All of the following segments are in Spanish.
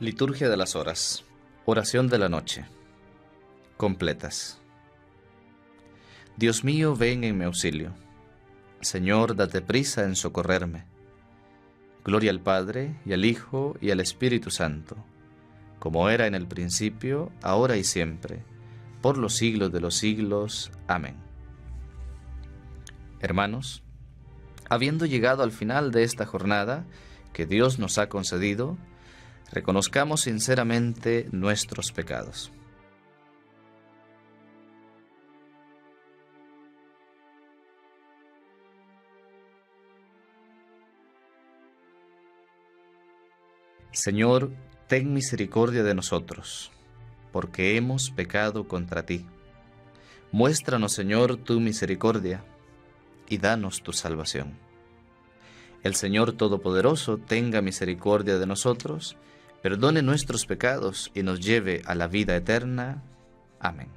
Liturgia de las Horas. Oración de la Noche. Completas. Dios mío, ven en mi auxilio. Señor, date prisa en socorrerme. Gloria al Padre, y al Hijo, y al Espíritu Santo, como era en el principio, ahora y siempre, por los siglos de los siglos. Amén. Hermanos, habiendo llegado al final de esta jornada que Dios nos ha concedido, reconozcamos sinceramente nuestros pecados. Señor, ten misericordia de nosotros, porque hemos pecado contra ti. Muéstranos, Señor, tu misericordia, y danos tu salvación. El Señor Todopoderoso tenga misericordia de nosotros, perdone nuestros pecados y nos lleve a la vida eterna. Amén.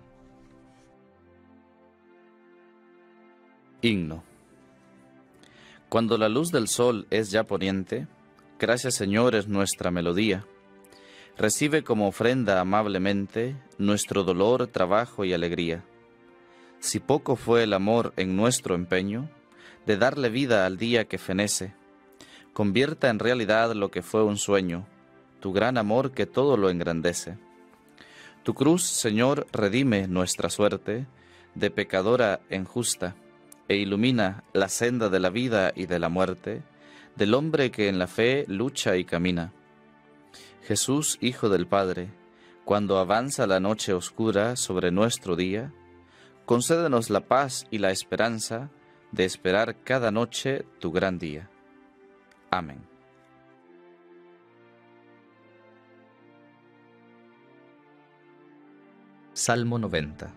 Himno. Cuando la luz del sol es ya poniente, gracias Señor es nuestra melodía. Recibe como ofrenda amablemente nuestro dolor, trabajo y alegría. Si poco fue el amor en nuestro empeño, de darle vida al día que fenece, convierta en realidad lo que fue un sueño, tu gran amor que todo lo engrandece. Tu cruz, Señor, redime nuestra suerte de pecadora en justa, e ilumina la senda de la vida y de la muerte, del hombre que en la fe lucha y camina. Jesús, Hijo del Padre, cuando avanza la noche oscura sobre nuestro día, concédenos la paz y la esperanza de esperar cada noche tu gran día. Amén. Salmo 90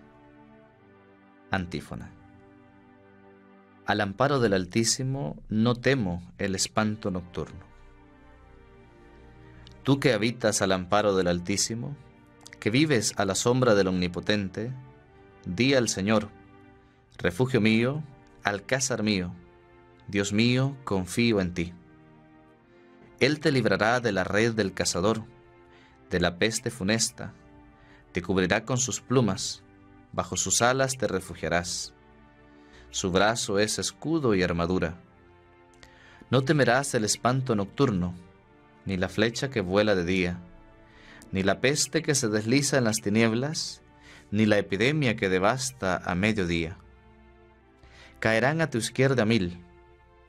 Antífona Al amparo del Altísimo no temo el espanto nocturno. Tú que habitas al amparo del Altísimo, que vives a la sombra del Omnipotente, di al Señor, refugio mío, alcázar mío, Dios mío, confío en ti. Él te librará de la red del cazador, de la peste funesta, te cubrirá con sus plumas, bajo sus alas te refugiarás. Su brazo es escudo y armadura. No temerás el espanto nocturno, ni la flecha que vuela de día, ni la peste que se desliza en las tinieblas, ni la epidemia que devasta a mediodía. Caerán a tu izquierda mil,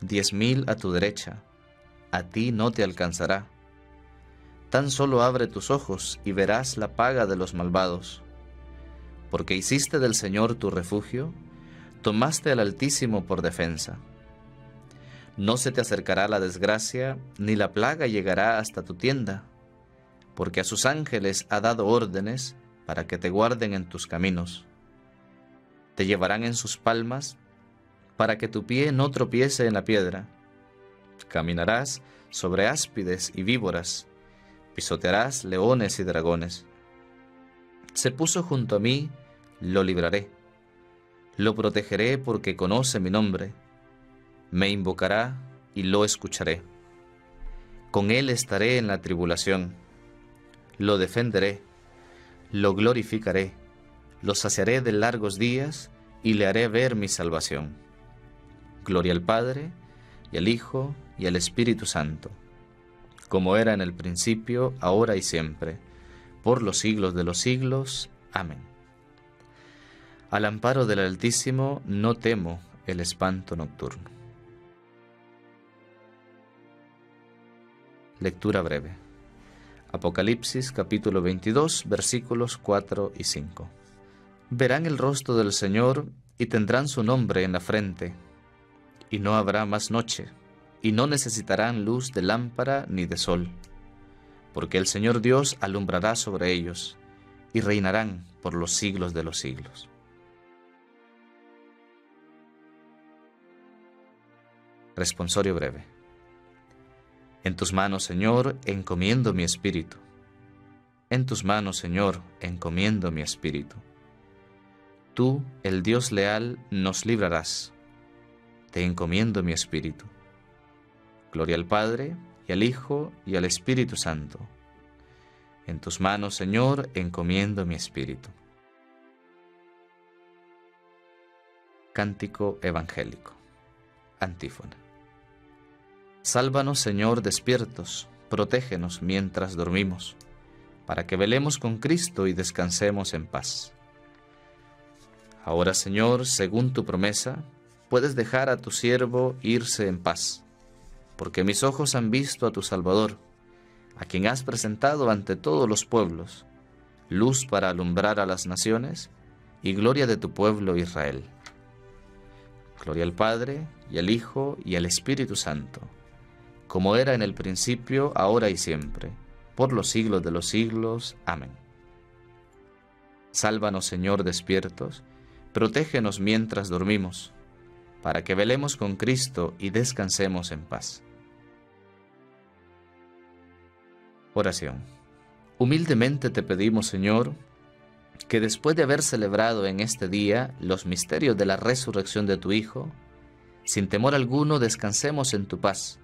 diez mil a tu derecha, a ti no te alcanzará Tan solo abre tus ojos y verás la paga de los malvados. Porque hiciste del Señor tu refugio, tomaste al Altísimo por defensa. No se te acercará la desgracia, ni la plaga llegará hasta tu tienda, porque a sus ángeles ha dado órdenes para que te guarden en tus caminos. Te llevarán en sus palmas, para que tu pie no tropiece en la piedra. Caminarás sobre áspides y víboras, pisotearás leones y dragones. Se puso junto a mí, lo libraré. Lo protegeré porque conoce mi nombre. Me invocará y lo escucharé. Con él estaré en la tribulación. Lo defenderé, lo glorificaré, lo saciaré de largos días y le haré ver mi salvación. Gloria al Padre, y al Hijo, y al Espíritu Santo como era en el principio, ahora y siempre, por los siglos de los siglos. Amén. Al amparo del Altísimo no temo el espanto nocturno. Lectura breve. Apocalipsis capítulo 22 versículos 4 y 5. Verán el rostro del Señor y tendrán su nombre en la frente, y no habrá más noche y no necesitarán luz de lámpara ni de sol, porque el Señor Dios alumbrará sobre ellos y reinarán por los siglos de los siglos. Responsorio breve. En tus manos, Señor, encomiendo mi espíritu. En tus manos, Señor, encomiendo mi espíritu. Tú, el Dios leal, nos librarás. Te encomiendo mi espíritu. Gloria al Padre, y al Hijo, y al Espíritu Santo, En tus manos, Señor, encomiendo mi espíritu. Cántico Evangélico. Antífona. Sálvanos, Señor, despiertos, protégenos mientras dormimos, para que velemos con Cristo y descansemos en paz. Ahora, Señor, según tu promesa, puedes dejar a tu siervo irse en paz, porque mis ojos han visto a tu Salvador, a quien has presentado ante todos los pueblos, luz para alumbrar a las naciones y gloria de tu pueblo Israel. Gloria al Padre, y al Hijo, y al Espíritu Santo, como era en el principio, ahora y siempre, por los siglos de los siglos. Amén. Sálvanos, Señor, despiertos, protégenos mientras dormimos, para que velemos con Cristo y descansemos en paz. Oración. Humildemente te pedimos, Señor, que después de haber celebrado en este día los misterios de la resurrección de tu Hijo, sin temor alguno descansemos en tu paz,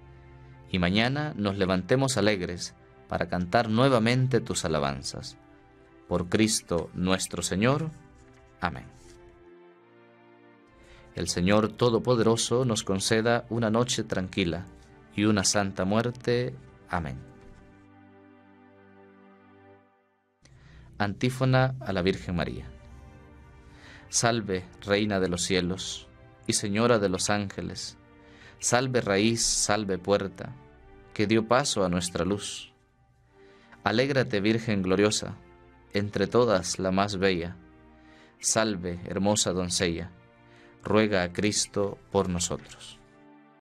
y mañana nos levantemos alegres para cantar nuevamente tus alabanzas. Por Cristo nuestro Señor. Amén. El Señor Todopoderoso nos conceda una noche tranquila y una santa muerte. Amén. Antífona a la Virgen María. Salve, Reina de los cielos y Señora de los ángeles, salve raíz, salve puerta, que dio paso a nuestra luz. Alégrate, Virgen gloriosa, entre todas la más bella, salve, hermosa doncella, ruega a Cristo por nosotros.